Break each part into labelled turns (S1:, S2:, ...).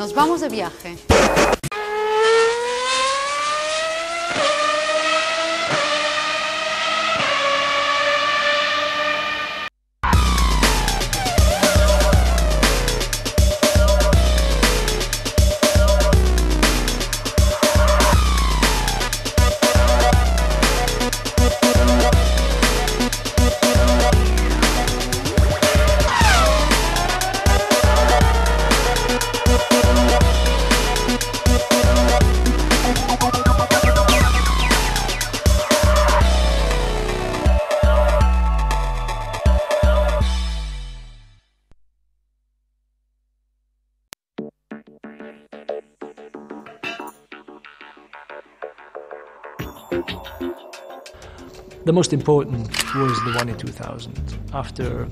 S1: Nos vamos de viaje.
S2: The most important was the one in 2000. After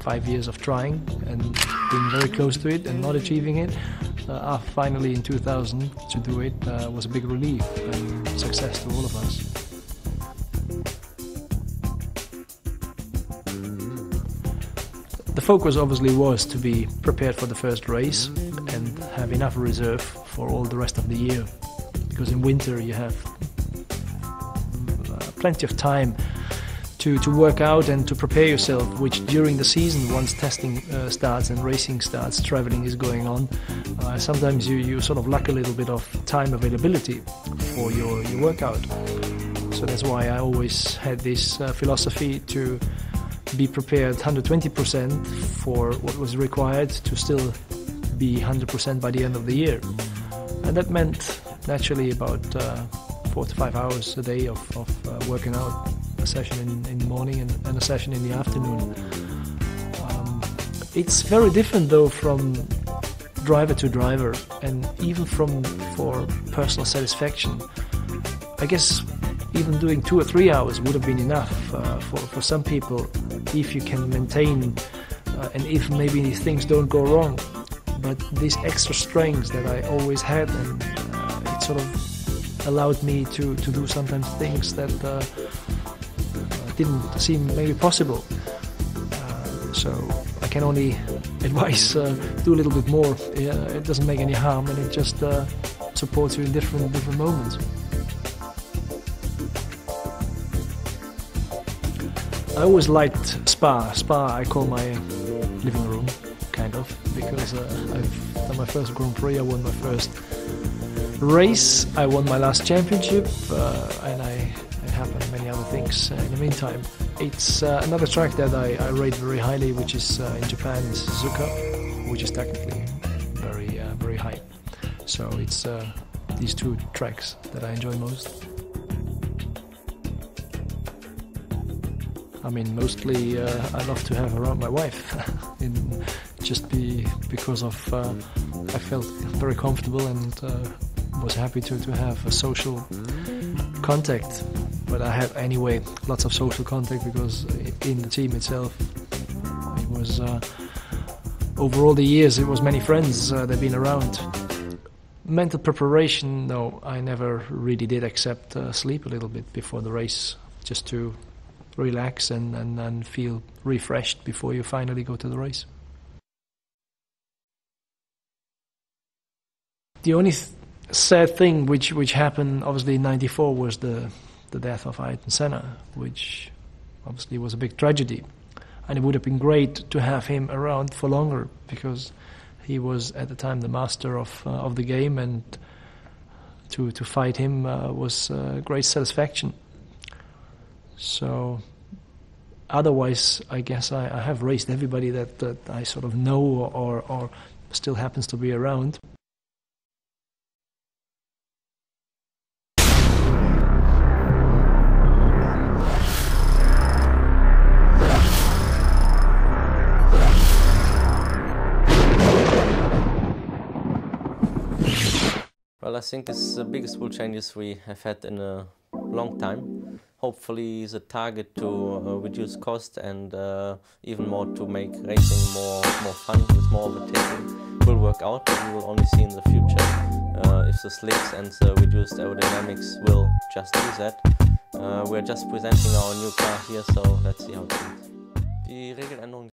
S2: five years of trying and being very close to it and not achieving it, uh, finally in 2000 to do it uh, was a big relief and success to all of us. The focus obviously was to be prepared for the first race and have enough reserve for all the rest of the year. Because in winter you have plenty of time to, to work out and to prepare yourself, which during the season, once testing uh, starts and racing starts, traveling is going on, uh, sometimes you, you sort of lack a little bit of time availability for your, your workout. So that's why I always had this uh, philosophy to be prepared 120% for what was required to still be 100% by the end of the year. And that meant naturally about uh, four to five hours a day of, of uh, working out, a session in, in the morning and, and, a session in the afternoon. Um, it's very different though from driver to driver and even from for personal satisfaction. I guess even doing two or three hours would have been enough uh, for, for some people if you can maintain uh, and if maybe these things don't go wrong. But these extra strengths that I always had and uh, it sort of allowed me to, to do sometimes things that uh, didn't seem maybe possible. Uh, so I can only advise uh, do a little bit more. it doesn't make any harm, and it just uh, supports you in different different moments. I always liked Spa. Spa I call my living room, kind of, because uh, I've done my first Grand Prix, I won my first race. I won my last championship, uh, and I happened many other things uh, in the meantime. It's uh, another track that I, I, rate very highly, which is uh, in Japan, Suzuka, which is technically very uh, very high. So it's uh, these two tracks that I enjoy most. I mean, mostly I love to have around my wife, in just be because of I felt very comfortable and was happy to, to have a social contact. But I have anyway lots of social contact because in the team itself, it was uh, over all the years, it was many friends uh, that been around. Mental preparation, no, I never really did except uh, sleep a little bit before the race, just to relax and, and, and feel refreshed before you finally go to the race. The only th- sad thing which which happened obviously in 94 was the the death of Ayrton Senna which obviously was a big tragedy. And it would have been great to have him around for longer because he was at the time the master of uh, of the game and to to fight him uh, was uh, great satisfaction. So otherwise I guess I, I have raced everybody that, that I sort of know or, or still happens to be around
S3: Well, I think it's the biggest rule changes we have had in a long time. Hopefully the target to uh, reduce cost and uh, even more to make racing more, more fun with more overtaking will work out, but we will only see in the future uh, if the slicks and the reduced aerodynamics will just do that. Uh, we're just presenting our new car here, so let's see how it goes.